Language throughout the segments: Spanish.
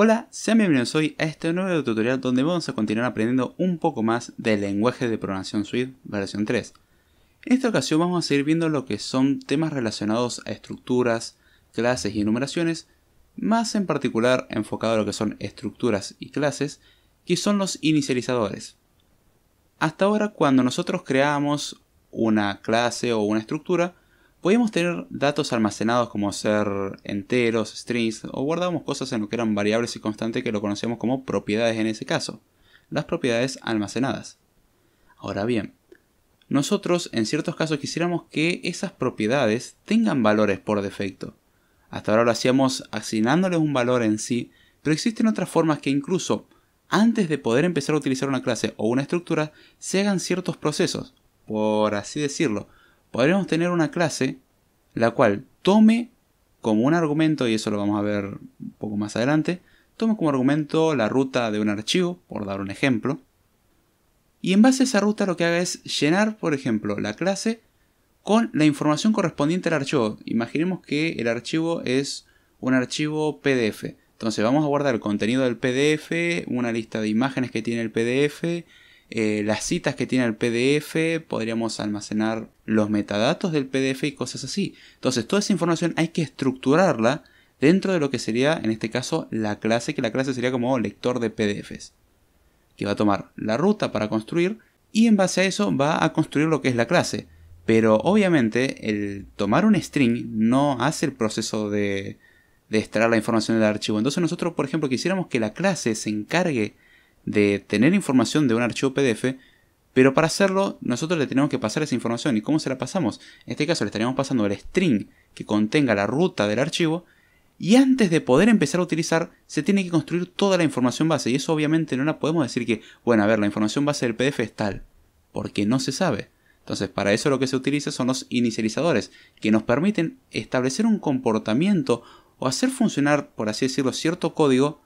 Hola, sean bienvenidos hoy a este nuevo tutorial donde vamos a continuar aprendiendo un poco más del lenguaje de programación Swift versión 3. En esta ocasión vamos a seguir viendo lo que son temas relacionados a estructuras, clases y enumeraciones, más en particular enfocado a lo que son estructuras y clases, que son los inicializadores. Hasta ahora cuando nosotros creamos una clase o una estructura, Podíamos tener datos almacenados como ser enteros, strings, o guardábamos cosas en lo que eran variables y constantes que lo conocemos como propiedades en ese caso, las propiedades almacenadas. Ahora bien, nosotros en ciertos casos quisiéramos que esas propiedades tengan valores por defecto. Hasta ahora lo hacíamos asignándoles un valor en sí, pero existen otras formas que incluso antes de poder empezar a utilizar una clase o una estructura se hagan ciertos procesos, por así decirlo, podríamos tener una clase la cual tome como un argumento, y eso lo vamos a ver un poco más adelante, tome como argumento la ruta de un archivo, por dar un ejemplo, y en base a esa ruta lo que haga es llenar, por ejemplo, la clase con la información correspondiente al archivo. Imaginemos que el archivo es un archivo PDF. Entonces vamos a guardar el contenido del PDF, una lista de imágenes que tiene el PDF, eh, las citas que tiene el PDF, podríamos almacenar los metadatos del PDF y cosas así. Entonces, toda esa información hay que estructurarla dentro de lo que sería, en este caso, la clase, que la clase sería como lector de PDFs, que va a tomar la ruta para construir y en base a eso va a construir lo que es la clase. Pero obviamente el tomar un string no hace el proceso de, de extraer la información del archivo. Entonces nosotros, por ejemplo, quisiéramos que la clase se encargue de tener información de un archivo PDF, pero para hacerlo nosotros le tenemos que pasar esa información. ¿Y cómo se la pasamos? En este caso le estaríamos pasando el string que contenga la ruta del archivo y antes de poder empezar a utilizar se tiene que construir toda la información base y eso obviamente no la podemos decir que, bueno, a ver, la información base del PDF es tal, porque no se sabe. Entonces, para eso lo que se utiliza son los inicializadores, que nos permiten establecer un comportamiento o hacer funcionar, por así decirlo, cierto código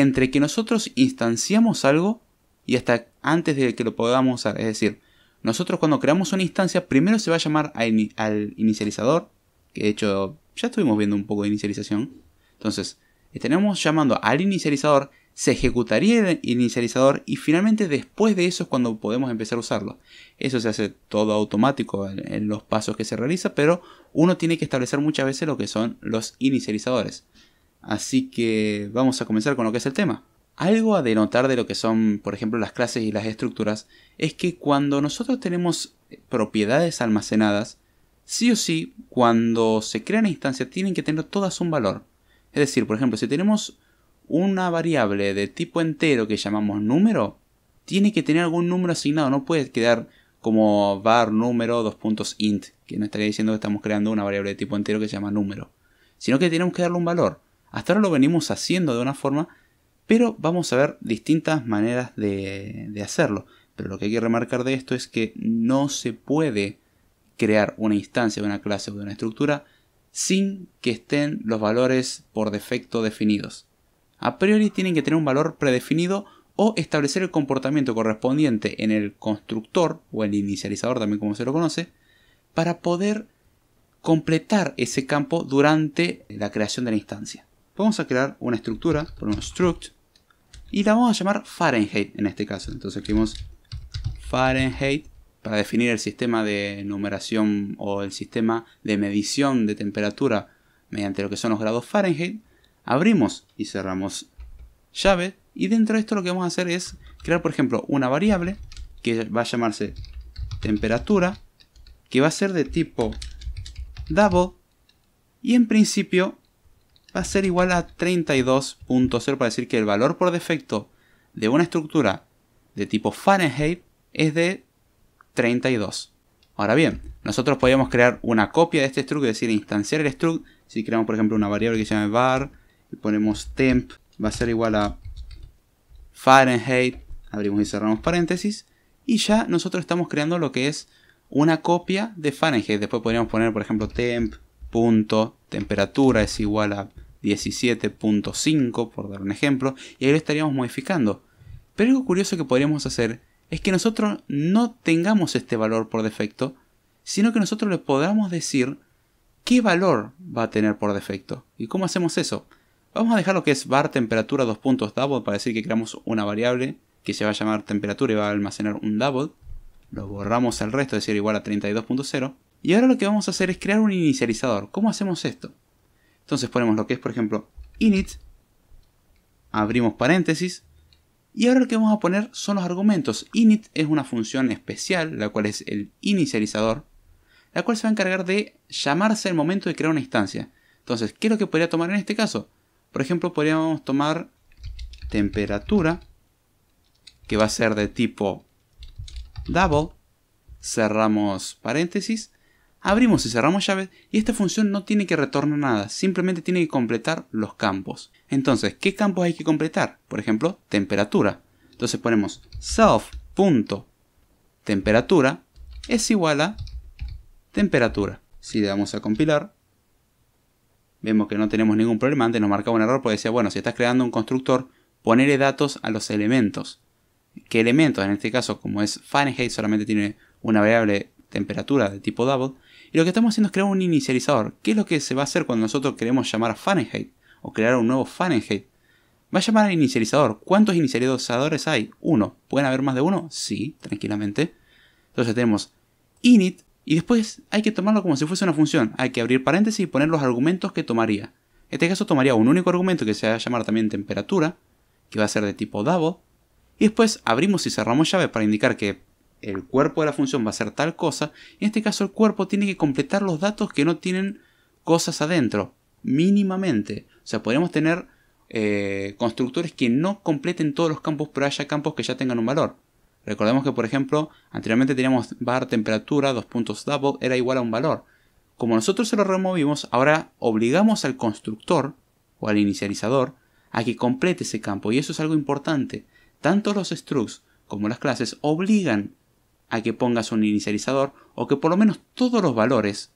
entre que nosotros instanciamos algo y hasta antes de que lo podamos usar. Es decir, nosotros cuando creamos una instancia, primero se va a llamar al inicializador, que de hecho ya estuvimos viendo un poco de inicialización. Entonces, tenemos llamando al inicializador, se ejecutaría el inicializador y finalmente después de eso es cuando podemos empezar a usarlo. Eso se hace todo automático en los pasos que se realiza, pero uno tiene que establecer muchas veces lo que son los inicializadores. Así que vamos a comenzar con lo que es el tema. Algo a denotar de lo que son, por ejemplo, las clases y las estructuras es que cuando nosotros tenemos propiedades almacenadas, sí o sí, cuando se crea una instancia tienen que tener todas un valor. Es decir, por ejemplo, si tenemos una variable de tipo entero que llamamos número, tiene que tener algún número asignado, no puede quedar como var número dos puntos int, que no estaría diciendo que estamos creando una variable de tipo entero que se llama número, sino que tenemos que darle un valor. Hasta ahora lo venimos haciendo de una forma, pero vamos a ver distintas maneras de, hacerlo. Pero lo que hay que remarcar de esto es que no se puede crear una instancia de una clase o de una estructura sin que estén los valores por defecto definidos. A priori tienen que tener un valor predefinido o establecer el comportamiento correspondiente en el constructor o el inicializador también como se lo conoce para poder completar ese campo durante la creación de la instancia vamos a crear una estructura, por un struct, y la vamos a llamar Fahrenheit en este caso. Entonces escribimos Fahrenheit para definir el sistema de numeración o el sistema de medición de temperatura mediante lo que son los grados Fahrenheit. Abrimos y cerramos llave y dentro de esto lo que vamos a hacer es crear por ejemplo una variable que va a llamarse temperatura que va a ser de tipo double y en principio va a ser igual a 32.0 para decir que el valor por defecto de una estructura de tipo Fahrenheit es de 32. Ahora bien, nosotros podríamos crear una copia de este struct, es decir, instanciar el struct. Si creamos, por ejemplo, una variable que se llama var y ponemos temp, va a ser igual a Fahrenheit, abrimos y cerramos paréntesis, y ya nosotros estamos creando lo que es una copia de Fahrenheit. Después podríamos poner, por ejemplo, temp, punto, temperatura es igual a 17.5, por dar un ejemplo, y ahí lo estaríamos modificando. Pero algo curioso que podríamos hacer es que nosotros no tengamos este valor por defecto, sino que nosotros le podamos decir qué valor va a tener por defecto. ¿Y cómo hacemos eso? Vamos a dejar lo que es var temperatura dos puntos double para decir que creamos una variable que se va a llamar temperatura y va a almacenar un double. Lo borramos el resto, es decir, igual a 32.0. Y ahora lo que vamos a hacer es crear un inicializador. ¿Cómo hacemos esto? Entonces ponemos lo que es, por ejemplo, init. Abrimos paréntesis. Y ahora lo que vamos a poner son los argumentos. Init es una función especial, la cual es el inicializador, la cual se va a encargar de llamarse al momento de crear una instancia. Entonces, ¿qué es lo que podría tomar en este caso? Por ejemplo, podríamos tomar temperatura, que va a ser de tipo double, cerramos paréntesis, abrimos y cerramos llaves y esta función no tiene que retornar nada, simplemente tiene que completar los campos. Entonces, ¿qué campos hay que completar? Por ejemplo, temperatura. Entonces ponemos self.temperatura es igual a temperatura. Si le damos a compilar, vemos que no tenemos ningún problema. Antes nos marcaba un error porque decía, bueno, si estás creando un constructor, ponerle datos a los elementos. ¿Qué elementos? En este caso, como es Fahrenheit, solamente tiene una variable temperatura de tipo double. Y lo que estamos haciendo es crear un inicializador. ¿Qué es lo que se va a hacer cuando nosotros queremos llamar a Fahrenheit? O crear un nuevo Fahrenheit. Va a llamar al inicializador. ¿Cuántos inicializadores hay? Uno. ¿Pueden haber más de uno? Sí, tranquilamente. Entonces tenemos init y después hay que tomarlo como si fuese una función. Hay que abrir paréntesis y poner los argumentos que tomaría. En este caso tomaría un único argumento que se va a llamar también temperatura, que va a ser de tipo double. Y después abrimos y cerramos llave para indicar que el cuerpo de la función va a ser tal cosa. En este caso el cuerpo tiene que completar los datos que no tienen cosas adentro, mínimamente. O sea, podríamos tener eh, constructores que no completen todos los campos, pero haya campos que ya tengan un valor. Recordemos que, por ejemplo, anteriormente teníamos bar temperatura, dos puntos double, era igual a un valor. Como nosotros se lo removimos, ahora obligamos al constructor o al inicializador a que complete ese campo. Y eso es algo importante. Tanto los structs como las clases obligan a que pongas un inicializador o que por lo menos todos los valores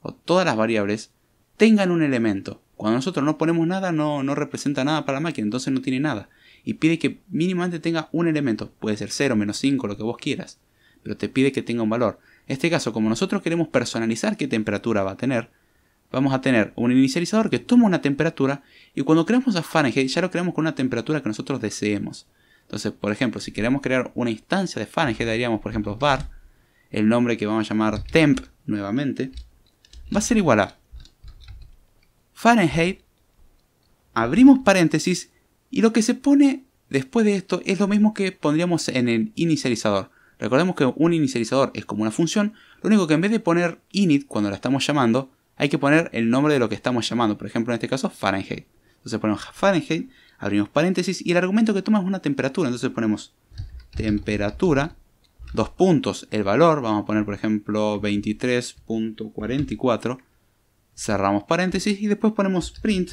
o todas las variables tengan un elemento. Cuando nosotros no ponemos nada no, no representa nada para la máquina, entonces no tiene nada y pide que mínimamente tenga un elemento. Puede ser 0, menos 5, lo que vos quieras. Pero te pide que tenga un valor. En este caso, como nosotros queremos personalizar qué temperatura va a tener, vamos a tener un inicializador que toma una temperatura y cuando creamos a Fahrenheit ya lo creamos con una temperatura que nosotros deseemos. Entonces, por ejemplo, si queremos crear una instancia de Fahrenheit, daríamos, por ejemplo, var, el nombre que vamos a llamar temp nuevamente, va a ser igual a Fahrenheit, abrimos paréntesis y lo que se pone después de esto es lo mismo que pondríamos en el inicializador. Recordemos que un inicializador es como una función, lo único que en vez de poner init cuando la estamos llamando, hay que poner el nombre de lo que estamos llamando, por ejemplo en este caso Fahrenheit. Entonces ponemos Fahrenheit, abrimos paréntesis y el argumento que toma es una temperatura, entonces ponemos temperatura, dos puntos, el valor, vamos a poner por ejemplo 23.44, cerramos paréntesis y después ponemos print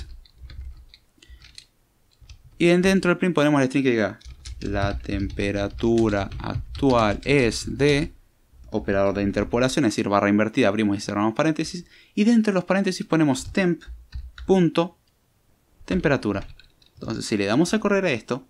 y dentro del print ponemos el string que diga la temperatura actual es de operador de interpolación, es decir, barra invertida, abrimos y cerramos paréntesis. Y dentro de los paréntesis ponemos temp, temperatura. Entonces, si le damos a correr a esto,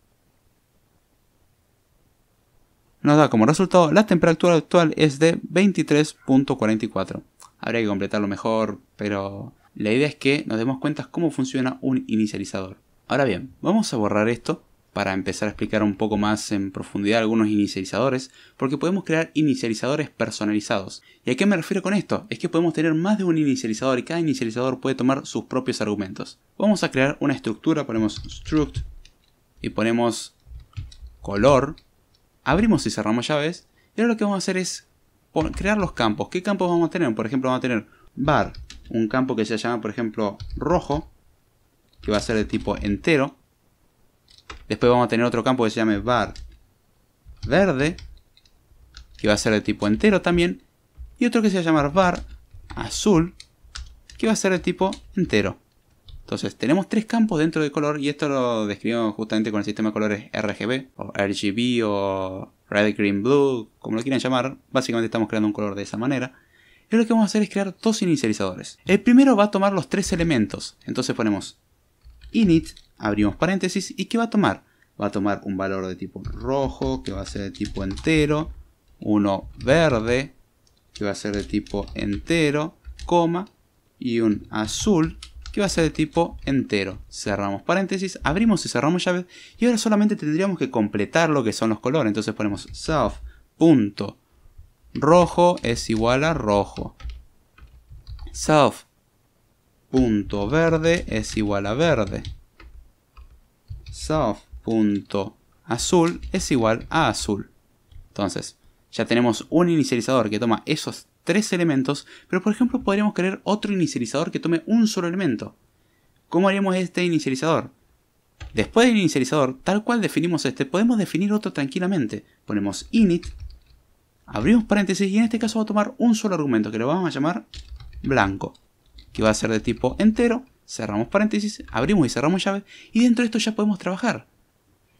nos da como resultado la temperatura actual es de 23.44. Habría que completarlo mejor, pero la idea es que nos demos cuenta cómo funciona un inicializador. Ahora bien, vamos a borrar esto para empezar a explicar un poco más en profundidad algunos inicializadores, porque podemos crear inicializadores personalizados. ¿Y a qué me refiero con esto? Es que podemos tener más de un inicializador y cada inicializador puede tomar sus propios argumentos. Vamos a crear una estructura, ponemos struct y ponemos color, abrimos y cerramos llaves, y ahora lo que vamos a hacer es crear los campos. ¿Qué campos vamos a tener? Por ejemplo, vamos a tener var, un campo que se llama, por ejemplo, rojo, que va a ser de tipo entero. Después vamos a tener otro campo que se llame var verde, que va a ser de tipo entero también. Y otro que se va a llamar var azul, que va a ser de tipo entero. Entonces tenemos tres campos dentro de color y esto lo describimos justamente con el sistema de colores RGB o RGB o Red, Green, Blue, como lo quieran llamar. Básicamente estamos creando un color de esa manera. Y lo que vamos a hacer es crear dos inicializadores. El primero va a tomar los tres elementos. Entonces ponemos init, abrimos paréntesis, ¿y qué va a tomar? Va a tomar un valor de tipo rojo, que va a ser de tipo entero, uno verde, que va a ser de tipo entero, coma, y un azul, que va a ser de tipo entero. Cerramos paréntesis, abrimos y cerramos llaves y ahora solamente tendríamos que completar lo que son los colores. Entonces ponemos self.rojo es igual a rojo. Self.verde es igual a verde. Self.azul es igual a azul. Entonces, ya tenemos un inicializador que toma esos tres elementos, pero por ejemplo podríamos querer otro inicializador que tome un solo elemento. ¿Cómo haríamos este inicializador? Después del inicializador, tal cual definimos este, podemos definir otro tranquilamente. Ponemos init, abrimos paréntesis y en este caso va a tomar un solo argumento que lo vamos a llamar blanco, que va a ser de tipo entero, cerramos paréntesis, abrimos y cerramos llave y dentro de esto ya podemos trabajar.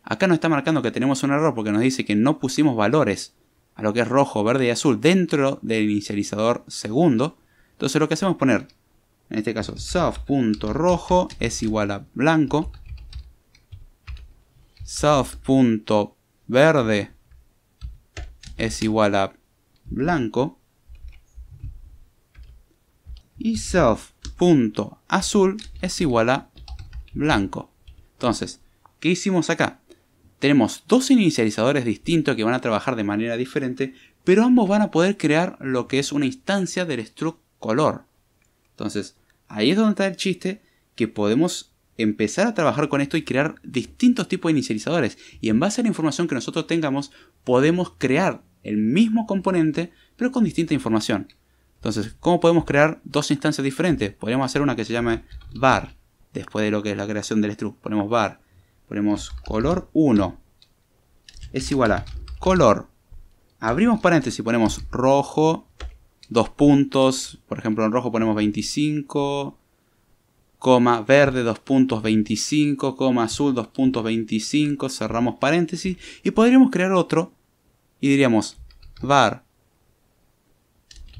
Acá nos está marcando que tenemos un error porque nos dice que no pusimos valores a lo que es rojo, verde y azul dentro del inicializador segundo. Entonces lo que hacemos es poner, en este caso, self.rojo es igual a blanco. Self.verde es igual a blanco. Y self.azul es igual a blanco. Entonces, ¿qué hicimos acá? tenemos dos inicializadores distintos que van a trabajar de manera diferente, pero ambos van a poder crear lo que es una instancia del struct color. Entonces, ahí es donde está el chiste que podemos empezar a trabajar con esto y crear distintos tipos de inicializadores. Y en base a la información que nosotros tengamos, podemos crear el mismo componente, pero con distinta información. Entonces, ¿cómo podemos crear dos instancias diferentes? Podríamos hacer una que se llame var, después de lo que es la creación del struct. Ponemos var. Ponemos color 1 es igual a color, abrimos paréntesis, ponemos rojo, dos puntos, por ejemplo en rojo ponemos 25, coma verde, dos puntos 25, coma azul, dos puntos 25, cerramos paréntesis y podríamos crear otro y diríamos var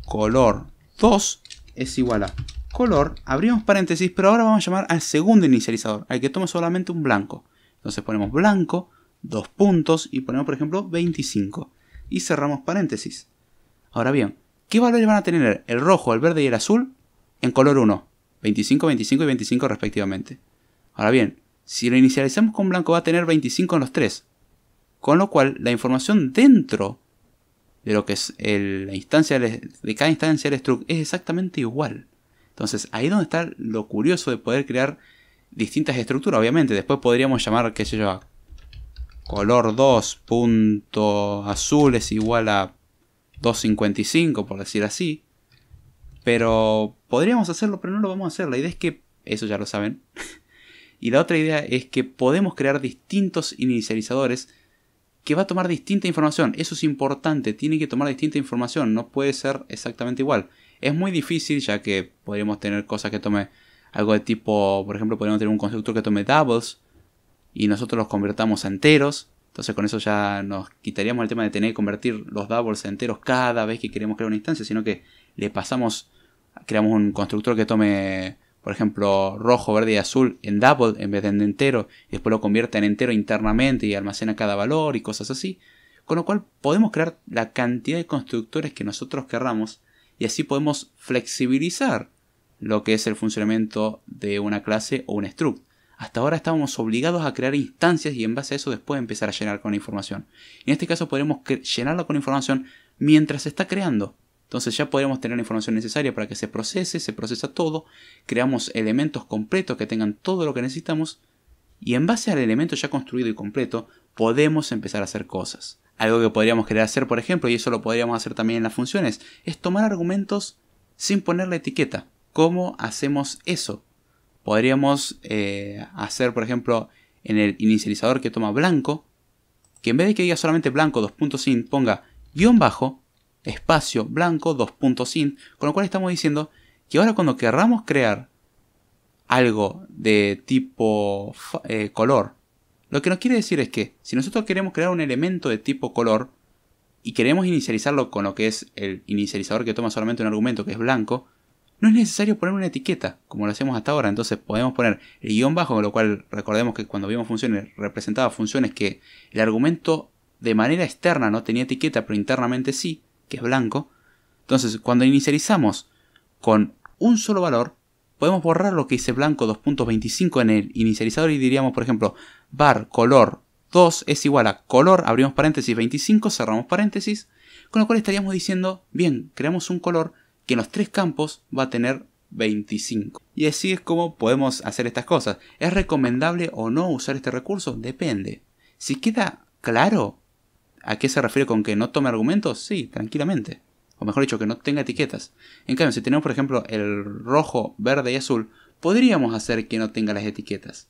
color 2 es igual a color, abrimos paréntesis, pero ahora vamos a llamar al segundo inicializador, al que tome solamente un blanco. Entonces ponemos blanco, dos puntos y ponemos por ejemplo 25. Y cerramos paréntesis. Ahora bien, ¿qué valores van a tener el rojo, el verde y el azul en color 1? 25, 25 y 25 respectivamente. Ahora bien, si lo inicializamos con blanco va a tener 25 en los tres. Con lo cual la información dentro de lo que es la instancia de cada instancia del struct es exactamente igual. Entonces ahí es donde está lo curioso de poder crear distintas estructuras, obviamente. Después podríamos llamar, qué sé yo, color 2 punto azul es igual a 255, por decir así. Pero podríamos hacerlo, pero no lo vamos a hacer. La idea es que, eso ya lo saben. y la otra idea es que podemos crear distintos inicializadores que va a tomar distinta información. Eso es importante, tiene que tomar distinta información, no puede ser exactamente igual. Es muy difícil ya que podríamos tener cosas que tome algo de tipo, por ejemplo, podríamos tener un constructor que tome doubles y nosotros los convertamos a enteros. Entonces con eso ya nos quitaríamos el tema de tener que convertir los doubles a enteros cada vez que queremos crear una instancia, sino que le pasamos, creamos un constructor que tome, por ejemplo, rojo, verde y azul en double en vez de en entero, y después lo convierte en entero internamente y almacena cada valor y cosas así. Con lo cual podemos crear la cantidad de constructores que nosotros querramos y así podemos flexibilizar lo que es el funcionamiento de una clase o un struct. Hasta ahora estábamos obligados a crear instancias y en base a eso después empezar a llenar con información. En este caso podremos llenarla con información mientras se está creando. Entonces ya podríamos tener la información necesaria para que se procese, se procesa todo, creamos elementos completos que tengan todo lo que necesitamos y en base al elemento ya construido y completo podemos empezar a hacer cosas. Algo que podríamos querer hacer, por ejemplo, y eso lo podríamos hacer también en las funciones, es tomar argumentos sin ponerle etiqueta. ¿Cómo hacemos eso? Podríamos eh, hacer, por ejemplo, en el inicializador que toma blanco, que en vez de que diga solamente blanco, dos puntos sin, ponga guion bajo, espacio, blanco, dos puntos sin, con lo cual estamos diciendo que ahora cuando querramos crear algo de tipo eh, color, lo que nos quiere decir es que si nosotros queremos crear un elemento de tipo color y queremos inicializarlo con lo que es el inicializador que toma solamente un argumento que es blanco, no es necesario poner una etiqueta, como lo hacemos hasta ahora. Entonces podemos poner el guion bajo, con lo cual recordemos que cuando vimos funciones representaba funciones que el argumento de manera externa no tenía etiqueta, pero internamente sí, que es blanco. Entonces cuando inicializamos con un solo valor, podemos borrar lo que dice blanco 2.25 en el inicializador y diríamos, por ejemplo, var color 2 es igual a color, abrimos paréntesis 25, cerramos paréntesis, con lo cual estaríamos diciendo, bien, creamos un color que en los tres campos va a tener 25. Y así es como podemos hacer estas cosas. ¿Es recomendable o no usar este recurso? Depende. Si queda claro a qué se refiere con que no tome argumentos, sí, tranquilamente. O mejor dicho, que no tenga etiquetas. En cambio, si tenemos por ejemplo el rojo, verde y azul, podríamos hacer que no tenga las etiquetas.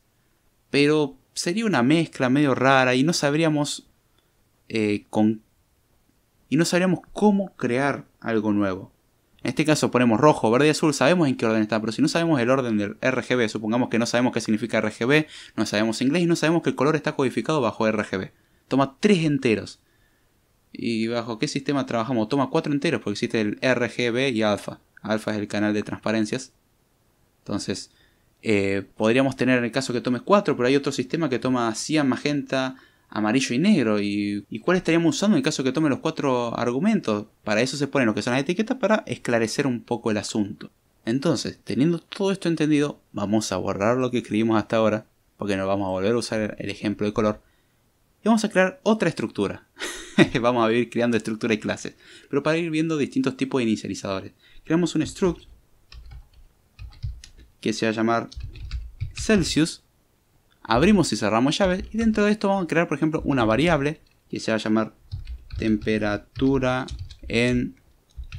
Pero sería una mezcla medio rara y no sabríamos eh, con y no sabríamos cómo crear algo nuevo. En este caso ponemos rojo, verde y azul, sabemos en qué orden está, pero si no sabemos el orden del RGB, supongamos que no sabemos qué significa RGB, no sabemos inglés y no sabemos que el color está codificado bajo RGB. Toma tres enteros. ¿Y bajo qué sistema trabajamos? Toma cuatro enteros porque existe el RGB y alfa. Alfa es el canal de transparencias. Entonces, eh, podríamos tener en el caso que tomes cuatro, pero hay otro sistema que toma cian, magenta, amarillo y negro. ¿Y, cuál estaríamos usando en el caso que tome los cuatro argumentos? Para eso se ponen lo que son las etiquetas para esclarecer un poco el asunto. Entonces, teniendo todo esto entendido, vamos a borrar lo que escribimos hasta ahora, porque no vamos a volver a usar el ejemplo de color. Y vamos a crear otra estructura. vamos a ir creando estructura y clases. Pero para ir viendo distintos tipos de inicializadores. Creamos un struct que se va a llamar Celsius abrimos y cerramos llaves y dentro de esto vamos a crear por ejemplo una variable que se va a llamar temperatura en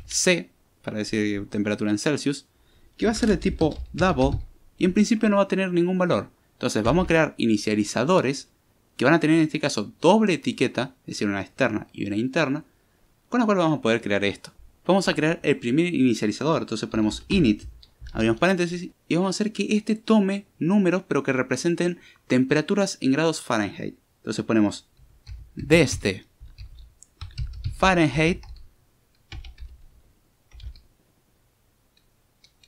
C para decir temperatura en Celsius que va a ser de tipo double y en principio no va a tener ningún valor entonces vamos a crear inicializadores que van a tener en este caso doble etiqueta es decir una externa y una interna con la cual vamos a poder crear esto vamos a crear el primer inicializador entonces ponemos init abrimos paréntesis y vamos a hacer que este tome números pero que representen temperaturas en grados Fahrenheit. Entonces ponemos desde Fahrenheit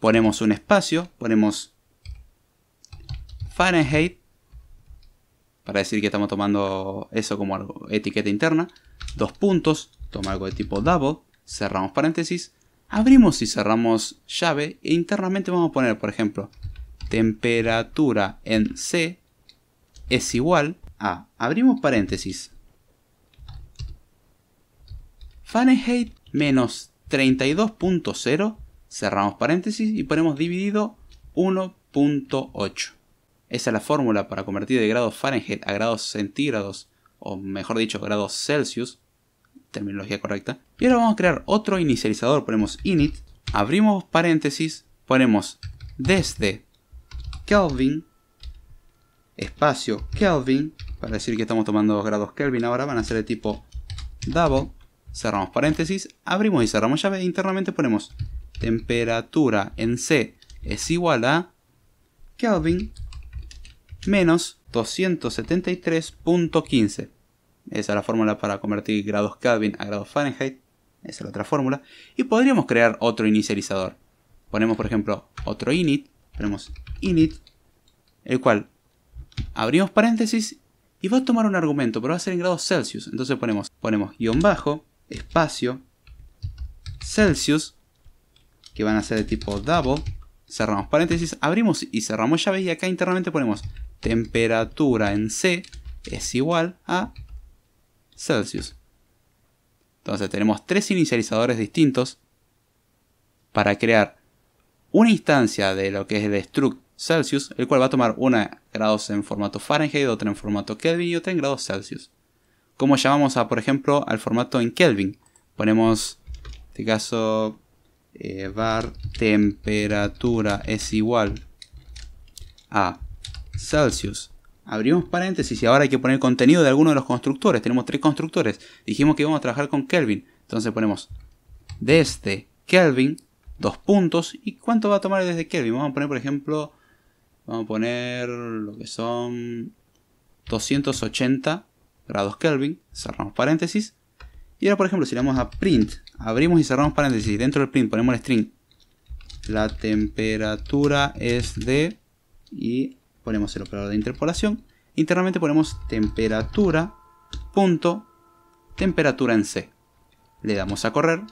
ponemos un espacio, ponemos Fahrenheit para decir que estamos tomando eso como etiqueta interna, dos puntos, toma algo de tipo double, cerramos paréntesis, Abrimos y cerramos llave e internamente vamos a poner, por ejemplo, temperatura en C es igual a, abrimos paréntesis, Fahrenheit menos 32.0, cerramos paréntesis y ponemos dividido 1.8. Esa es la fórmula para convertir de grados Fahrenheit a grados centígrados, o mejor dicho, grados Celsius, terminología correcta. Y ahora vamos a crear otro inicializador, ponemos init, abrimos paréntesis, ponemos desde Kelvin, espacio Kelvin, para decir que estamos tomando 2 grados Kelvin ahora, van a ser de tipo double, cerramos paréntesis, abrimos y cerramos llave, e internamente ponemos temperatura en C es igual a Kelvin menos 273.15. Esa es la fórmula para convertir grados Kelvin a grados Fahrenheit. Esa es la otra fórmula. Y podríamos crear otro inicializador. Ponemos, por ejemplo, otro init. Ponemos init, el cual abrimos paréntesis y va a tomar un argumento, pero va a ser en grados Celsius. Entonces ponemos, ponemos guion bajo, espacio, Celsius, que van a ser de tipo double. Cerramos paréntesis, abrimos y cerramos llave y acá internamente ponemos temperatura en C es igual a Celsius. Entonces tenemos tres inicializadores distintos para crear una instancia de lo que es el struct Celsius, el cual va a tomar una grados en formato Fahrenheit, otra en formato Kelvin y otra en grados Celsius. ¿Cómo llamamos a, por ejemplo, al formato en Kelvin? Ponemos, en este caso, eh, var temperatura es igual a Celsius Abrimos paréntesis y ahora hay que poner contenido de alguno de los constructores. Tenemos tres constructores. Dijimos que íbamos a trabajar con Kelvin. Entonces ponemos desde Kelvin, dos puntos. ¿Y cuánto va a tomar desde Kelvin? Vamos a poner, por ejemplo, vamos a poner lo que son 280 grados Kelvin. Cerramos paréntesis. Y ahora, por ejemplo, si le damos a print, abrimos y cerramos paréntesis. Dentro del print ponemos el string. La temperatura es de... Y ponemos el operador de interpolación. Internamente ponemos temperatura, punto, temperatura en C. Le damos a correr.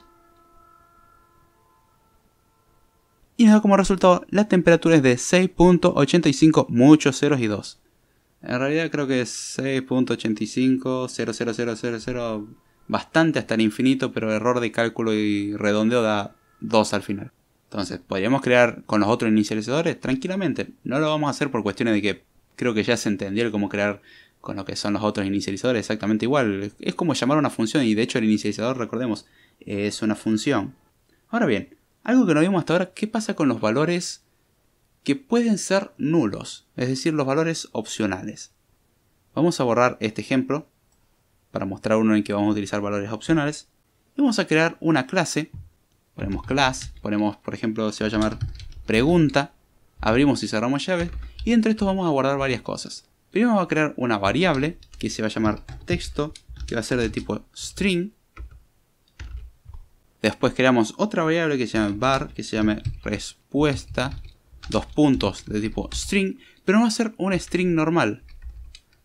Y nos da como resultado la temperatura es de 6.85, muchos ceros y 2. En realidad creo que es 6.85, bastante hasta el infinito, pero error de cálculo y redondeo da 2 al final. Entonces, ¿podríamos crear con los otros inicializadores? Tranquilamente. No lo vamos a hacer por cuestiones de que creo que ya se entendió cómo crear con lo que son los otros inicializadores exactamente igual. Es como llamar una función y de hecho el inicializador, recordemos, es una función. Ahora bien, algo que no vimos hasta ahora, ¿qué pasa con los valores que pueden ser nulos? Es decir, los valores opcionales. Vamos a borrar este ejemplo para mostrar uno en que vamos a utilizar valores opcionales. Y vamos a crear una clase ponemos class, ponemos por ejemplo se va a llamar pregunta, abrimos y cerramos llaves y entre esto vamos a guardar varias cosas. Primero vamos a crear una variable que se va a llamar texto, que va a ser de tipo string. Después creamos otra variable que se llama var, que se llame respuesta, dos puntos de tipo string, pero no va a ser un string normal.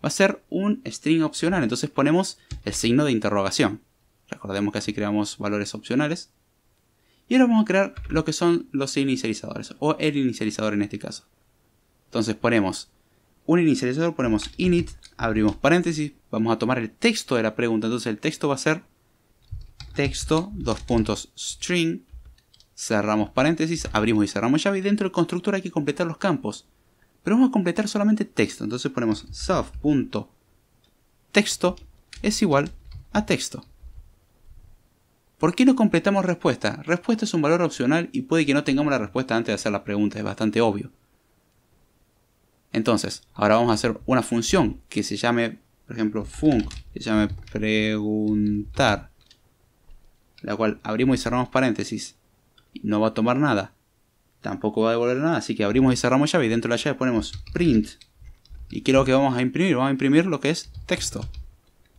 Va a ser un string opcional, entonces ponemos el signo de interrogación. Recordemos que así creamos valores opcionales. Y ahora vamos a crear lo que son los inicializadores, o el inicializador en este caso. Entonces ponemos un inicializador, ponemos init, abrimos paréntesis, vamos a tomar el texto de la pregunta. Entonces el texto va a ser texto, dos puntos, string, cerramos paréntesis, abrimos y cerramos llave. Y dentro del constructor hay que completar los campos. Pero vamos a completar solamente texto. Entonces ponemos soft.texto es igual a texto. ¿Por qué no completamos respuesta? Respuesta es un valor opcional y puede que no tengamos la respuesta antes de hacer la pregunta, es bastante obvio. Entonces, ahora vamos a hacer una función que se llame, por ejemplo, func, que se llame preguntar, la cual abrimos y cerramos paréntesis, y no va a tomar nada, tampoco va a devolver nada, así que abrimos y cerramos llave y dentro de la llave ponemos print. ¿Y qué es lo que vamos a imprimir? Vamos a imprimir lo que es texto.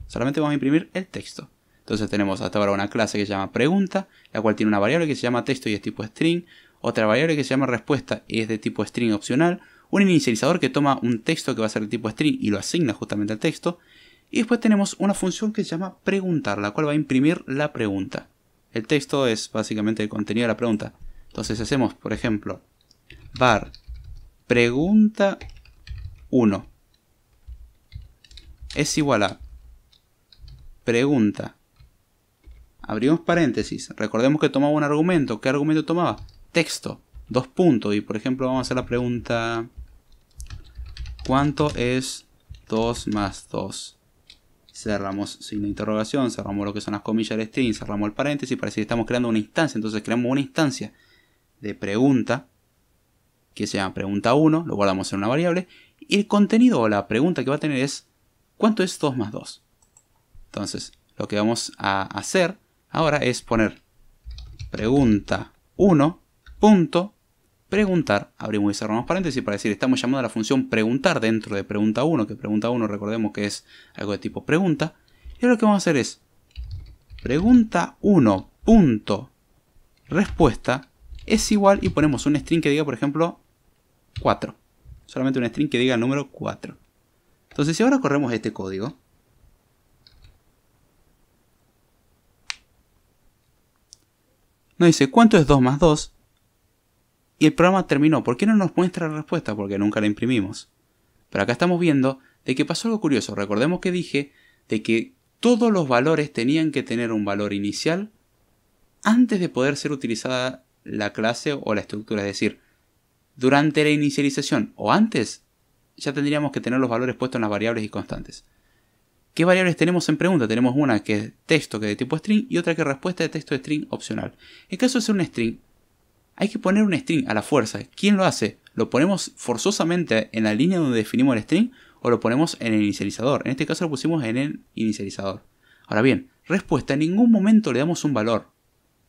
Solamente vamos a imprimir el texto. Entonces tenemos hasta ahora una clase que se llama pregunta, la cual tiene una variable que se llama texto y es tipo string, otra variable que se llama respuesta y es de tipo string opcional, un inicializador que toma un texto que va a ser de tipo string y lo asigna justamente al texto, y después tenemos una función que se llama preguntar, la cual va a imprimir la pregunta. El texto es básicamente el contenido de la pregunta. Entonces hacemos, por ejemplo, var pregunta 1 es igual a pregunta abrimos paréntesis, recordemos que tomaba un argumento, ¿qué argumento tomaba? Texto, dos puntos, y por ejemplo vamos a hacer la pregunta, ¿cuánto es 2 más 2? Cerramos signo de interrogación, cerramos lo que son las comillas del string, cerramos el paréntesis, para decir que estamos creando una instancia, entonces creamos una instancia de pregunta, que se llama pregunta 1, lo guardamos en una variable, y el contenido o la pregunta que va a tener es, ¿cuánto es 2 más 2? Entonces, lo que vamos a hacer ahora es poner pregunta 1 punto preguntar, abrimos y cerramos paréntesis para decir estamos llamando a la función preguntar dentro de pregunta 1, que pregunta 1 recordemos que es algo de tipo pregunta, y ahora lo que vamos a hacer es pregunta 1 punto respuesta es igual y ponemos un string que diga por ejemplo 4, solamente un string que diga el número 4. Entonces si ahora corremos este código, nos dice cuánto es 2 más 2 y el programa terminó. ¿Por qué no nos muestra la respuesta? Porque nunca la imprimimos. Pero acá estamos viendo de que pasó algo curioso. Recordemos que dije de que todos los valores tenían que tener un valor inicial antes de poder ser utilizada la clase o la estructura. Es decir, durante la inicialización o antes ya tendríamos que tener los valores puestos en las variables y constantes. ¿Qué variables tenemos en pregunta? Tenemos una que es texto que es de tipo string y otra que es respuesta de texto de string opcional. En caso de ser un string, hay que poner un string a la fuerza. ¿Quién lo hace? ¿Lo ponemos forzosamente en la línea donde definimos el string o lo ponemos en el inicializador? En este caso lo pusimos en el inicializador. Ahora bien, respuesta en ningún momento le damos un valor.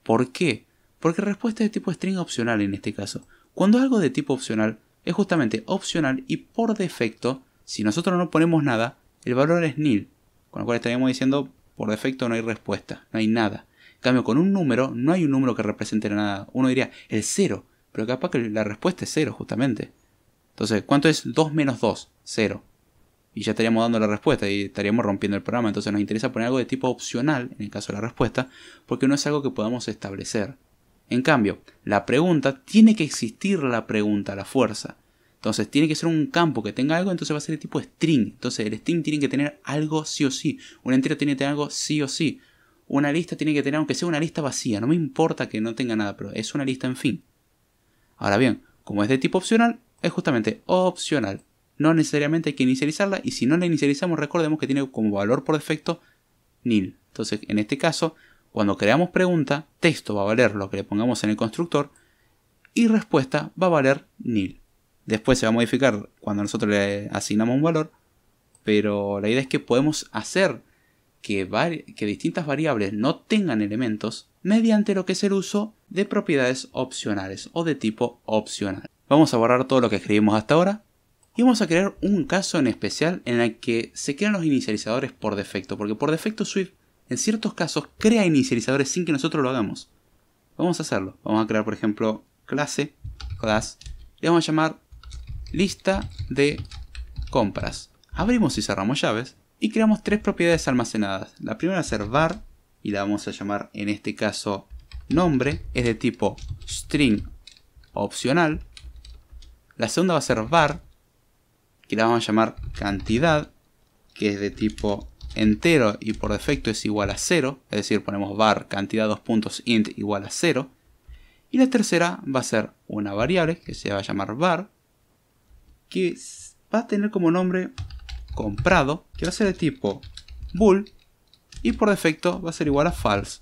¿Por qué? Porque respuesta es de tipo string opcional en este caso. Cuando algo de tipo opcional es justamente opcional y por defecto, si nosotros no ponemos nada, el valor es nil. Con lo cual estaríamos diciendo, por defecto no hay respuesta, no hay nada. En cambio, con un número, no hay un número que represente nada. Uno diría, el 0, pero capaz que la respuesta es 0, justamente. Entonces, ¿cuánto es 2 menos 2? 0. Y ya estaríamos dando la respuesta y estaríamos rompiendo el programa. Entonces nos interesa poner algo de tipo opcional, en el caso de la respuesta, porque no es algo que podamos establecer. En cambio, la pregunta tiene que existir la pregunta, la fuerza. Entonces tiene que ser un campo que tenga algo, entonces va a ser de tipo string. Entonces el string tiene que tener algo sí o sí. Una entera tiene que tener algo sí o sí. Una lista tiene que tener, aunque sea una lista vacía, no me importa que no tenga nada, pero es una lista en fin. Ahora bien, como es de tipo opcional, es justamente opcional. No necesariamente hay que inicializarla y si no la inicializamos recordemos que tiene como valor por defecto nil. Entonces en este caso, cuando creamos pregunta, texto va a valer lo que le pongamos en el constructor y respuesta va a valer nil. Después se va a modificar cuando nosotros le asignamos un valor, pero la idea es que podemos hacer que, distintas variables no tengan elementos mediante lo que es el uso de propiedades opcionales o de tipo opcional. Vamos a borrar todo lo que escribimos hasta ahora y vamos a crear un caso en especial en el que se crean los inicializadores por defecto, porque por defecto Swift en ciertos casos crea inicializadores sin que nosotros lo hagamos. Vamos a hacerlo. Vamos a crear, por ejemplo, clase, class, y vamos a llamar lista de compras. Abrimos y cerramos llaves y creamos tres propiedades almacenadas. La primera va a ser var y la vamos a llamar en este caso nombre, es de tipo string opcional. La segunda va a ser var, que la vamos a llamar cantidad, que es de tipo entero y por defecto es igual a 0, es decir, ponemos var cantidad 2 puntos int igual a 0. Y la tercera va a ser una variable que se va a llamar var, que va a tener como nombre comprado, que va a ser de tipo bool y por defecto va a ser igual a false.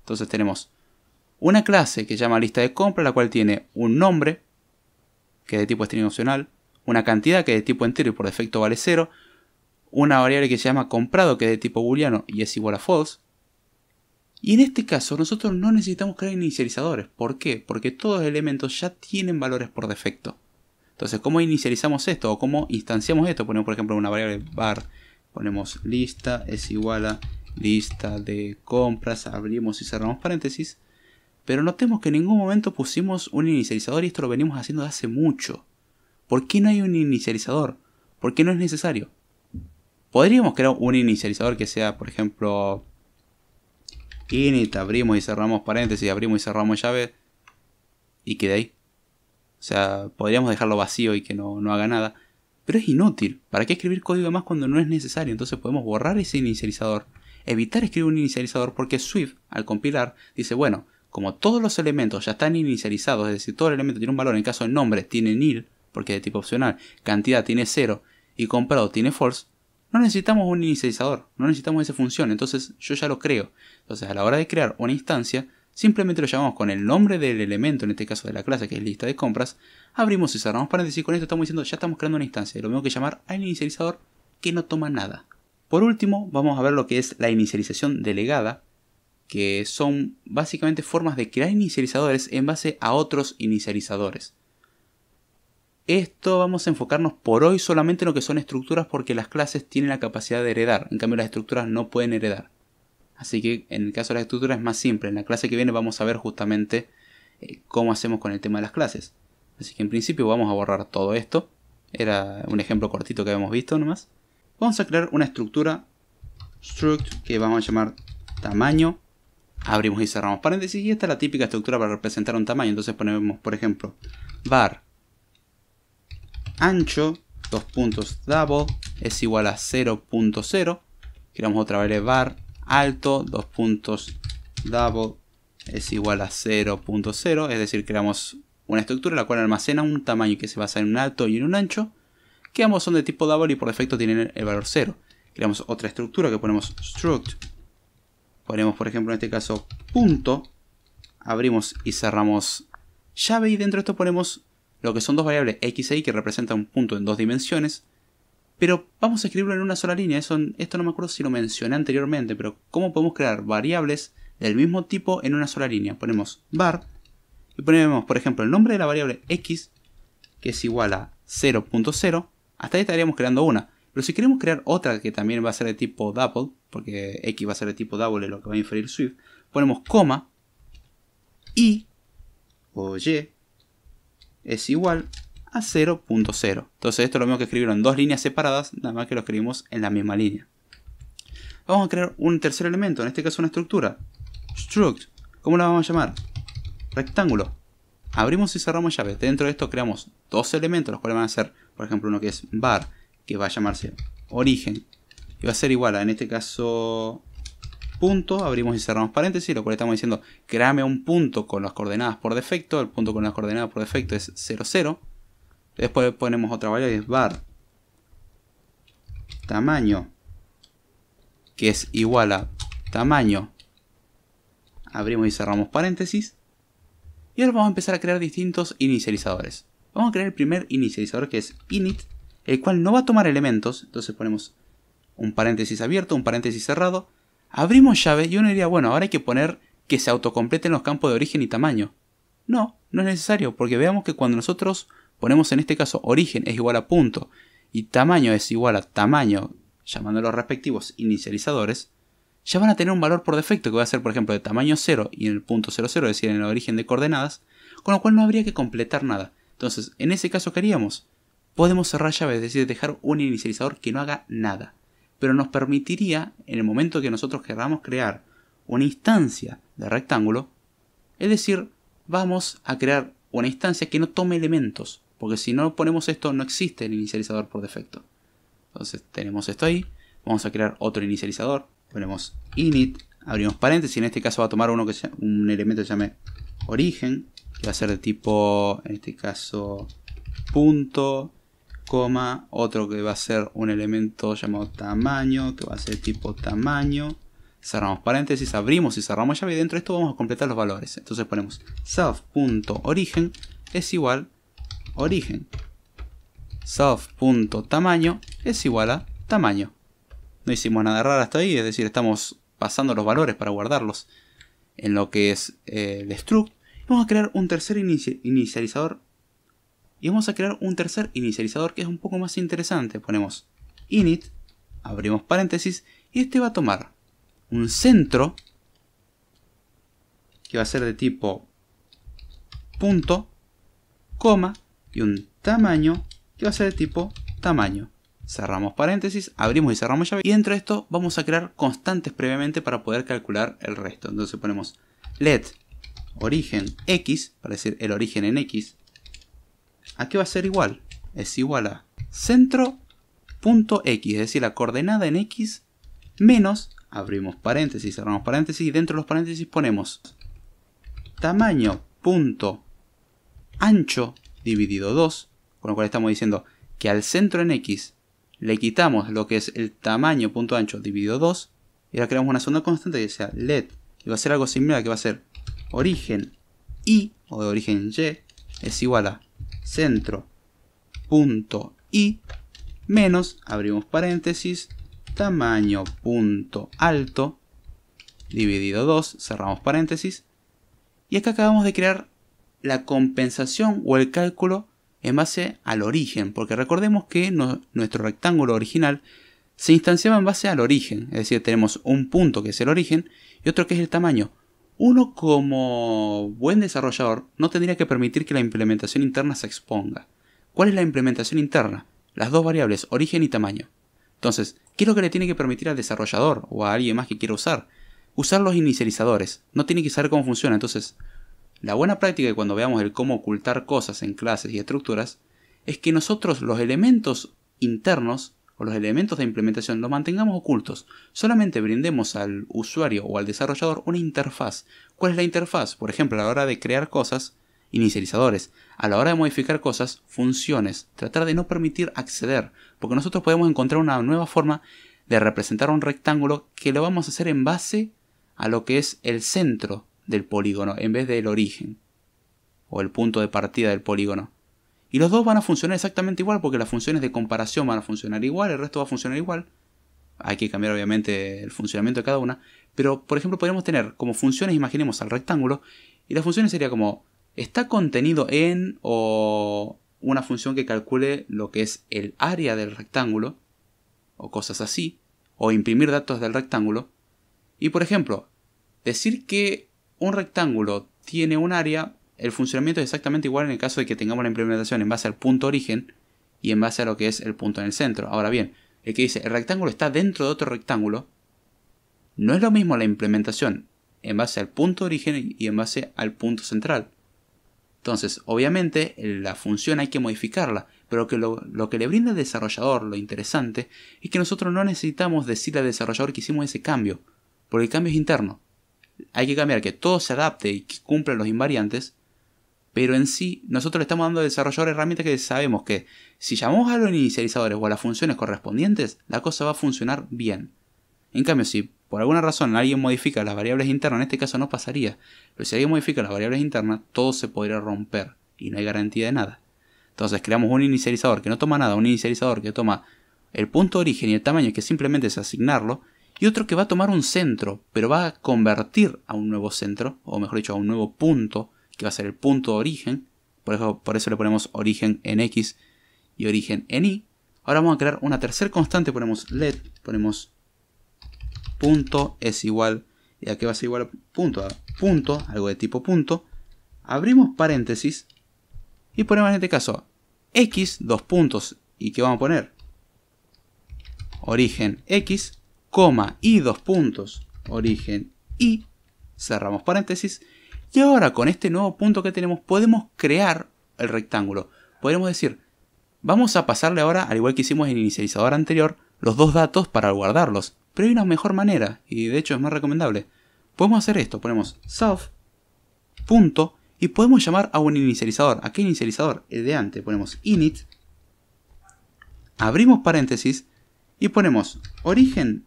Entonces tenemos una clase que llama lista de compra, la cual tiene un nombre, que de tipo string opcional, una cantidad que de tipo entero y por defecto vale 0, una variable que se llama comprado que es de tipo booleano y es igual a false. Y en este caso nosotros no necesitamos crear inicializadores. ¿Por qué? Porque todos los elementos ya tienen valores por defecto. Entonces, ¿cómo inicializamos esto? ¿O cómo instanciamos esto? Ponemos, por ejemplo, una variable var. Ponemos lista es igual a lista de compras. Abrimos y cerramos paréntesis. Pero notemos que en ningún momento pusimos un inicializador y esto lo venimos haciendo de hace mucho. ¿Por qué no hay un inicializador? ¿Por qué no es necesario? Podríamos crear un inicializador que sea, por ejemplo, init, abrimos y cerramos paréntesis, abrimos y cerramos llave y quede ahí. O sea, podríamos dejarlo vacío y que no, no haga nada. Pero es inútil. ¿Para qué escribir código más cuando no es necesario? Entonces podemos borrar ese inicializador. Evitar escribir un inicializador porque Swift, al compilar, dice, bueno, como todos los elementos ya están inicializados, es decir, todo el elemento tiene un valor, en caso de nombre tiene nil, porque es de tipo opcional, cantidad tiene 0 y comprado tiene false, no necesitamos un inicializador, no necesitamos esa función, entonces yo ya lo creo. Entonces a la hora de crear una instancia, simplemente lo llamamos con el nombre del elemento, en este caso de la clase que es lista de compras, abrimos y cerramos paréntesis, con esto estamos diciendo ya estamos creando una instancia, lo mismo que llamar al inicializador que no toma nada. Por último, vamos a ver lo que es la inicialización delegada, que son básicamente formas de crear inicializadores en base a otros inicializadores. Esto vamos a enfocarnos por hoy solamente en lo que son estructuras porque las clases tienen la capacidad de heredar, en cambio las estructuras no pueden heredar. Así que en el caso de las estructuras es más simple, en la clase que viene vamos a ver justamente eh, cómo hacemos con el tema de las clases. Así que en principio vamos a borrar todo esto, era un ejemplo cortito que habíamos visto nomás. Vamos a crear una estructura struct que vamos a llamar tamaño abrimos y cerramos paréntesis y esta es la típica estructura para representar un tamaño entonces ponemos por ejemplo var ancho, dos puntos double, es igual a 0.0. Creamos otra variable var alto, dos puntos double, es igual a 0.0. Es decir, creamos una estructura la cual almacena un tamaño que se basa en un alto y en un ancho, que ambos son de tipo double y por defecto tienen el valor 0. Creamos otra estructura que ponemos struct. Ponemos, por ejemplo, en este caso, punto. Abrimos y cerramos llave y dentro de esto ponemos lo que son dos variables x e y que representan un punto en dos dimensiones, pero vamos a escribirlo en una sola línea. Esto no me acuerdo si lo mencioné anteriormente, pero ¿cómo podemos crear variables del mismo tipo en una sola línea? Ponemos var y ponemos, por ejemplo, el nombre de la variable x, que es igual a 0.0. Hasta ahí estaríamos creando una. Pero si queremos crear otra que también va a ser de tipo double, porque x va a ser de tipo double, lo que va a inferir Swift, ponemos coma y o y es igual a 0.0. Entonces esto es lo mismo que escribir en dos líneas separadas, nada más que lo escribimos en la misma línea. Vamos a crear un tercer elemento, en este caso una estructura. Struct. ¿Cómo la vamos a llamar? rectángulo. Abrimos y cerramos llave. Dentro de esto creamos dos elementos, los cuales van a ser, por ejemplo, uno que es bar, que va a llamarse origen. Y va a ser igual a, en este caso, punto. Abrimos y cerramos paréntesis, lo cual estamos diciendo, créame un punto con las coordenadas por defecto. El punto con las coordenadas por defecto es 0, 0. Después ponemos otra variable, es bar tamaño, que es igual a tamaño. Abrimos y cerramos paréntesis. Y ahora vamos a empezar a crear distintos inicializadores. Vamos a crear el primer inicializador que es init, el cual no va a tomar elementos. Entonces ponemos un paréntesis abierto, un paréntesis cerrado. Abrimos llave y uno diría, bueno, ahora hay que poner que se autocompleten los campos de origen y tamaño. No, no es necesario, porque veamos que cuando nosotros ponemos en este caso origen es igual a punto y tamaño es igual a tamaño, llamando los respectivos inicializadores, ya van a tener un valor por defecto que va a ser, por ejemplo, de tamaño 0 y en el punto 00, es decir, en el origen de coordenadas, con lo cual no habría que completar nada. Entonces, en ese caso, ¿qué haríamos? Podemos cerrar llave, es decir, dejar un inicializador que no haga nada. Pero nos permitiría, en el momento que nosotros queramos crear una instancia de rectángulo, es decir, vamos a crear una instancia que no tome elementos, porque si no ponemos esto no existe el inicializador por defecto. Entonces tenemos esto ahí, vamos a crear otro inicializador, ponemos init, abrimos paréntesis, en este caso va a tomar uno que un elemento que se llame origen, que va a ser de tipo, en este caso, punto, coma, otro que va a ser un elemento llamado tamaño, que va a ser tipo tamaño, cerramos paréntesis, abrimos y cerramos llave y dentro de esto vamos a completar los valores. Entonces ponemos self.origen es igual origen. Self.tamaño es igual a tamaño. No hicimos nada raro hasta ahí, es decir, estamos pasando los valores para guardarlos en lo que es eh, el struct. Vamos a crear un tercer inicializador. Y vamos a crear un tercer inicializador que es un poco más interesante. Ponemos init, abrimos paréntesis, y este va a tomar un centro que va a ser de tipo punto, coma, y un tamaño que va a ser de tipo tamaño cerramos paréntesis, abrimos y cerramos llave y dentro de esto vamos a crear constantes previamente para poder calcular el resto. Entonces ponemos let origen x, para decir el origen en x, ¿a qué va a ser igual? Es igual a centro.x, es decir, la coordenada en x menos, abrimos paréntesis, cerramos paréntesis y dentro de los paréntesis ponemos tamaño punto ancho dividido 2, con lo cual estamos diciendo que al centro en x le quitamos lo que es el tamaño punto ancho dividido 2 y ahora creamos una segunda constante que sea let y va a ser algo similar que va a ser origen y o de origen y es igual a centro punto y menos abrimos paréntesis tamaño punto alto dividido 2 cerramos paréntesis y acá acabamos de crear la compensación o el cálculo en base al origen, porque recordemos que nuestro rectángulo original se instanciaba en base al origen, es decir, tenemos un punto que es el origen y otro que es el tamaño. Uno como buen desarrollador no tendría que permitir que la implementación interna se exponga. ¿Cuál es la implementación interna? Las dos variables, origen y tamaño. Entonces, ¿qué es lo que le tiene que permitir al desarrollador o a alguien más que quiera usar? Usar los inicializadores. No tiene que saber cómo funciona. Entonces, la buena práctica cuando veamos el cómo ocultar cosas en clases y estructuras es que nosotros los elementos internos o los elementos de implementación los mantengamos ocultos. Solamente brindemos al usuario o al desarrollador una interfaz. ¿Cuál es la interfaz? Por ejemplo, a la hora de crear cosas, inicializadores. A la hora de modificar cosas, funciones. Tratar de no permitir acceder. Porque nosotros podemos encontrar una nueva forma de representar un rectángulo que lo vamos a hacer en base a lo que es el centro del polígono en vez del origen o el punto de partida del polígono. Y los dos van a funcionar exactamente igual porque las funciones de comparación van a funcionar igual, el resto va a funcionar igual. Hay que cambiar obviamente el funcionamiento de cada una. Pero por ejemplo podríamos tener como funciones, imaginemos al rectángulo, y la función sería como está contenido en o una función que calcule lo que es el área del rectángulo o cosas así, o imprimir datos del rectángulo. Y por ejemplo, decir que un rectángulo tiene un área, el funcionamiento es exactamente igual en el caso de que tengamos la implementación en base al punto origen y en base a lo que es el punto en el centro. Ahora bien, el que dice el rectángulo está dentro de otro rectángulo, no es lo mismo la implementación en base al punto origen y en base al punto central. Entonces, obviamente, la función hay que modificarla, pero que lo, que le brinda el desarrollador, lo interesante, es que nosotros no necesitamos decirle al desarrollador que hicimos ese cambio, porque el cambio es interno. Hay que cambiar que todo se adapte y que cumpla los invariantes, pero en sí nosotros le estamos dando al desarrollador herramientas que sabemos que si llamamos a los inicializadores o a las funciones correspondientes, la cosa va a funcionar bien. En cambio, si por alguna razón alguien modifica las variables internas, en este caso no pasaría, pero si alguien modifica las variables internas, todo se podría romper y no hay garantía de nada. Entonces creamos un inicializador que no toma nada, un inicializador que toma el punto de origen y el tamaño que simplemente es asignarlo, y otro que va a tomar un centro, pero va a convertir a un nuevo centro, o mejor dicho, a un nuevo punto, que va a ser el punto de origen, por eso, por eso le ponemos origen en X y origen en Y. Ahora vamos a crear una tercera constante, ponemos let, ponemos punto es igual, y aquí va a ser igual a punto, a punto, algo de tipo punto, abrimos paréntesis y ponemos en este caso x, dos puntos, y ¿qué vamos a poner? Origen x, coma, y dos puntos, origen y, cerramos paréntesis, y ahora con este nuevo punto que tenemos podemos crear el rectángulo. Podemos decir, vamos a pasarle ahora, al igual que hicimos en el inicializador anterior, los dos datos para guardarlos. Pero hay una mejor manera, y de hecho es más recomendable. Podemos hacer esto, ponemos self, punto, y podemos llamar a un inicializador. ¿A qué inicializador? De antes. Ponemos init, abrimos paréntesis, y ponemos origen,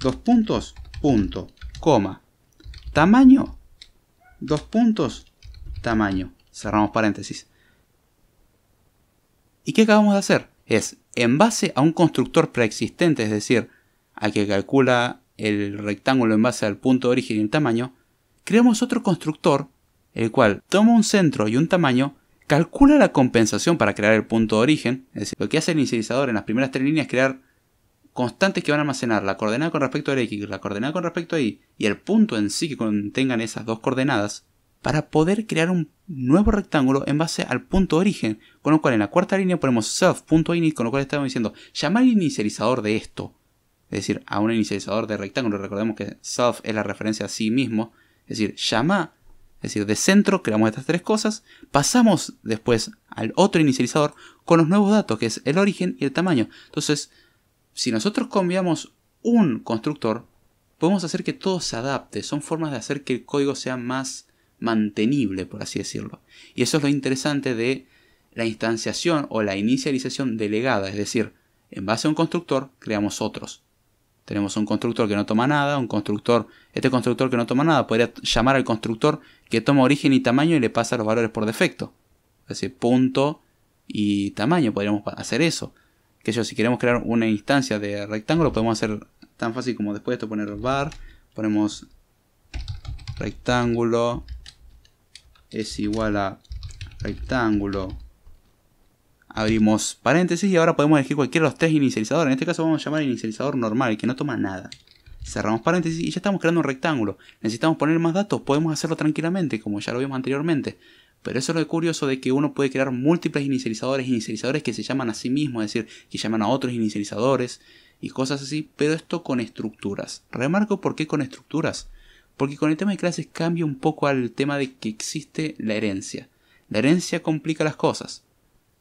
dos puntos, punto, coma, tamaño, dos puntos, tamaño. Cerramos paréntesis. ¿Y qué acabamos de hacer? Es, en base a un constructor preexistente, es decir, a que calcula el rectángulo en base al punto de origen y el tamaño, creamos otro constructor, el cual toma un centro y un tamaño, calcula la compensación para crear el punto de origen, es decir, lo que hace el inicializador en las primeras tres líneas es crear constantes que van a almacenar la coordenada con respecto al x, la coordenada con respecto a y, y el punto en sí que contengan esas dos coordenadas, para poder crear un nuevo rectángulo en base al punto de origen, con lo cual en la cuarta línea ponemos self.init, con lo cual estamos diciendo, llamar al inicializador de esto, es decir, a un inicializador de rectángulo. Recordemos que self es la referencia a sí mismo. Es decir, llama, es decir, de centro creamos estas tres cosas, pasamos después al otro inicializador con los nuevos datos, que es el origen y el tamaño. Entonces, si nosotros cambiamos un constructor, podemos hacer que todo se adapte. Son formas de hacer que el código sea más mantenible, por así decirlo. Y eso es lo interesante de la instanciación o la inicialización delegada, es decir, en base a un constructor creamos otros. Tenemos un constructor que no toma nada, un constructor, este constructor que no toma nada podría llamar al constructor que toma origen y tamaño y le pasa los valores por defecto. Es decir, punto y tamaño, podríamos hacer eso. Que yo, si queremos crear una instancia de rectángulo, podemos hacer tan fácil como después de esto poner bar, ponemos rectángulo es igual a rectángulo abrimos paréntesis y ahora podemos elegir cualquiera de los tres inicializadores. En este caso vamos a llamar inicializador normal, que no toma nada. Cerramos paréntesis y ya estamos creando un rectángulo. Necesitamos poner más datos, podemos hacerlo tranquilamente, como ya lo vimos anteriormente. Pero eso es lo curioso de que uno puede crear múltiples inicializadores, inicializadores que se llaman a sí mismos, es decir, que llaman a otros inicializadores y cosas así, pero esto con estructuras. Remarco por qué con estructuras. Porque con el tema de clases cambia un poco al tema de que existe la herencia. La herencia complica las cosas.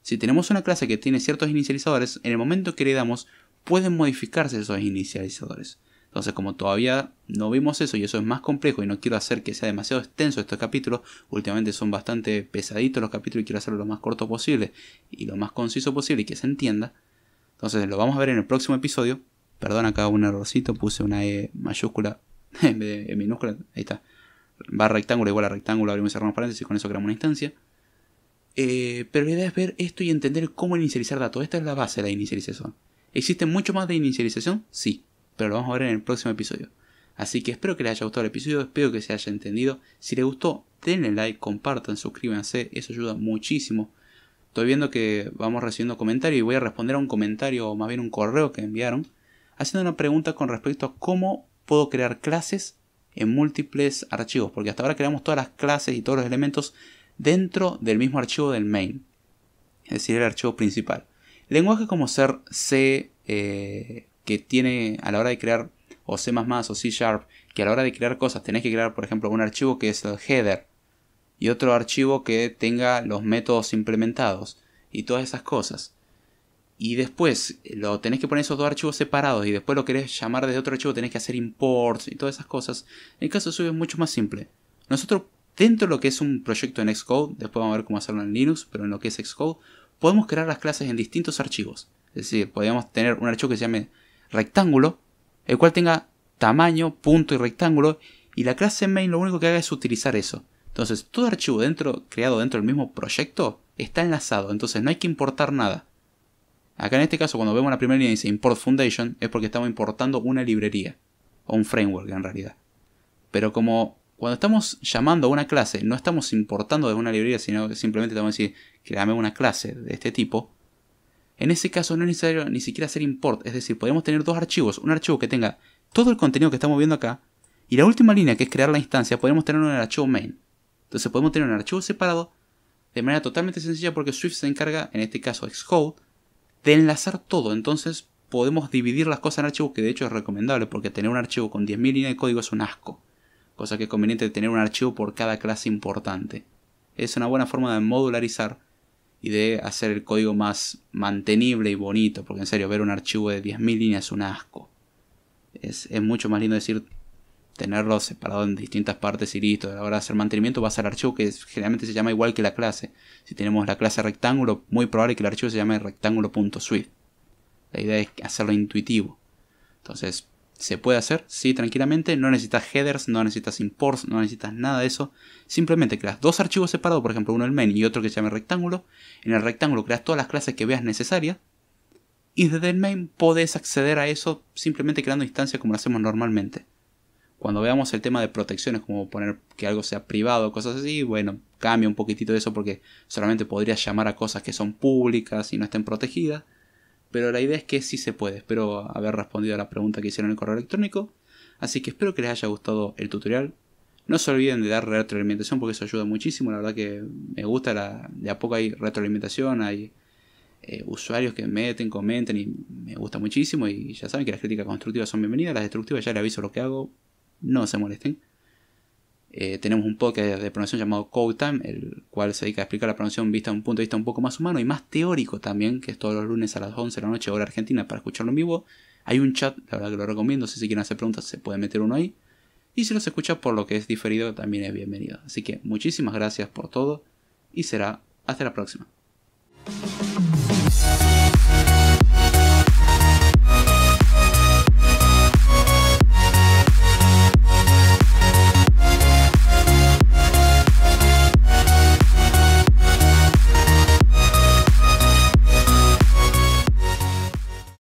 Si tenemos una clase que tiene ciertos inicializadores, en el momento que le damos pueden modificarse esos inicializadores. Entonces, como todavía no vimos eso y eso es más complejo y no quiero hacer que sea demasiado extenso estos capítulos, últimamente son bastante pesaditos los capítulos y quiero hacerlo lo más corto posible y lo más conciso posible y que se entienda. Entonces, lo vamos a ver en el próximo episodio. Perdón, acá un errorcito, puse una E mayúscula en vez de E minúscula. Ahí está. Va rectángulo igual a rectángulo, abrimos y cerramos paréntesis, con eso creamos una instancia. Eh, pero la idea es ver esto y entender cómo inicializar datos. Esta es la base de la inicialización. ¿Existe mucho más de inicialización? Sí, pero lo vamos a ver en el próximo episodio. Así que espero que les haya gustado el episodio, espero que se haya entendido. Si les gustó, denle like, compartan, suscríbanse, eso ayuda muchísimo. Estoy viendo que vamos recibiendo comentarios y voy a responder a un comentario o más bien un correo que enviaron, haciendo una pregunta con respecto a cómo puedo crear clases en múltiples archivos, porque hasta ahora creamos todas las clases y todos los elementos dentro del mismo archivo del main, es decir, el archivo principal. Lenguaje como ser C, eh, que tiene a la hora de crear, o C o C Sharp, que a la hora de crear cosas tenés que crear, por ejemplo, un archivo que es el header. y otro archivo que tenga los métodos implementados y todas esas cosas. Y después lo tenés que poner esos dos archivos separados y después lo querés llamar desde otro archivo, tenés que hacer imports y todas esas cosas. En el caso de Swift es mucho más simple. Nosotros, dentro de lo que es un proyecto en Xcode, después vamos a ver cómo hacerlo en Linux, pero en lo que es Xcode, podemos crear las clases en distintos archivos. Es decir, podríamos tener un archivo que se llame rectángulo, el cual tenga tamaño, punto y rectángulo, y la clase main lo único que haga es utilizar eso. Entonces, todo archivo dentro, creado dentro del mismo proyecto está enlazado, entonces no hay que importar nada. Acá en este caso, cuando vemos la primera línea dice import foundation, es porque estamos importando una librería, o un framework en realidad. Pero como cuando estamos llamando a una clase, no estamos importando de una librería, sino que simplemente estamos a decir, créame una clase de este tipo, en ese caso no es necesario ni siquiera hacer import, es decir, podemos tener dos archivos, un archivo que tenga todo el contenido que estamos viendo acá, y la última línea que es crear la instancia, podemos tener en el archivo main. Entonces podemos tener un archivo separado de manera totalmente sencilla porque Swift se encarga, en este caso Xcode, de enlazar todo. Entonces podemos dividir las cosas en archivos, que de hecho es recomendable porque tener un archivo con 10.000 líneas de código es un asco. Cosa que es conveniente tener un archivo por cada clase importante. Es una buena forma de modularizar y de hacer el código más mantenible y bonito, porque en serio, ver un archivo de 10.000 líneas es un asco. Es, es mucho más lindo decir tenerlo separado en distintas partes y listo. A la hora de hacer mantenimiento va a ser archivo que generalmente se llama igual que la clase. Si tenemos la clase rectángulo, muy probable que el archivo se llame rectángulo.swift. La idea es hacerlo intuitivo. Entonces, ¿se puede hacer? Sí, tranquilamente. No necesitas headers, no necesitas imports, no necesitas nada de eso. Simplemente creas dos archivos separados, por ejemplo, uno el main y otro que se llame rectángulo. En el rectángulo creas todas las clases que veas necesarias. Y desde el main podés acceder a eso simplemente creando instancias como lo hacemos normalmente. Cuando veamos el tema de protecciones, como poner que algo sea privado, cosas así, bueno, cambia un poquitito eso porque solamente podrías llamar a cosas que son públicas y no estén protegidas. Pero la idea es que sí se puede. Espero haber respondido a la pregunta que hicieron en el correo electrónico. Así que espero que les haya gustado el tutorial. No se olviden de dar retroalimentación porque eso ayuda muchísimo. La verdad que me gusta, la, de a poco hay retroalimentación, hay eh, usuarios que meten, comenten y me gusta muchísimo. Y ya saben que las críticas constructivas son bienvenidas, las destructivas ya les aviso lo que hago no se molesten. Eh, tenemos un podcast de pronunciación llamado Code Time, el cual se dedica a explicar la pronunciación vista un punto de vista un poco más humano y más teórico también, que es todos los lunes a las 11 de la noche, hora argentina, para escucharlo en vivo. Hay un chat, la verdad que lo recomiendo, si se quieren hacer preguntas se puede meter uno ahí. Y si los escucha por lo que es diferido, también es bienvenido. Así que muchísimas gracias por todo y será hasta la próxima.